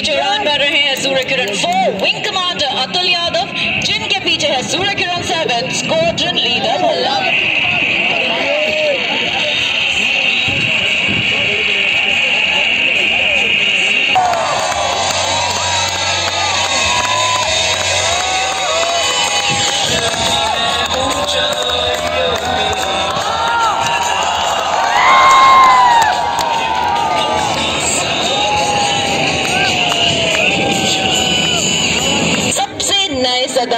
पीछे उड़ान भर रहे हैं Surya Kiran four wing commander Atul Yadav, जिनके पीछे है Surya Kiran seven squadron leader Luv.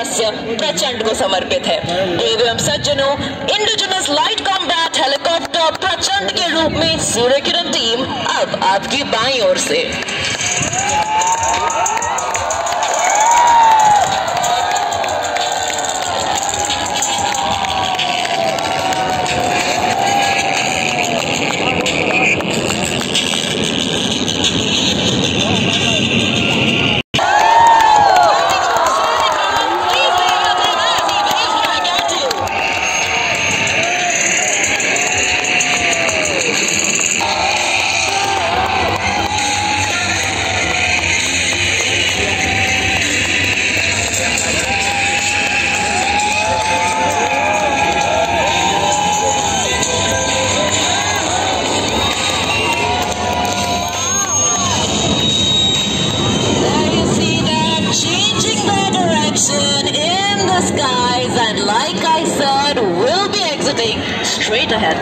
सदस्य प्रचंड को समर्पित है। एवं सज्जनों इंडिजिनस लाइट कॉम्बैट हेलीकॉप्टर प्रचंड के रूप में सूर्य किरण टीम अब आपकी बाई ओर से। straight ahead.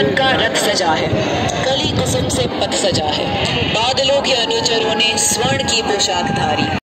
किरण का रथ सजा है। कली कुसुम से पथ सजा है। बादलों के अनुचरों ने स्वर्ण की पोशाक धारी।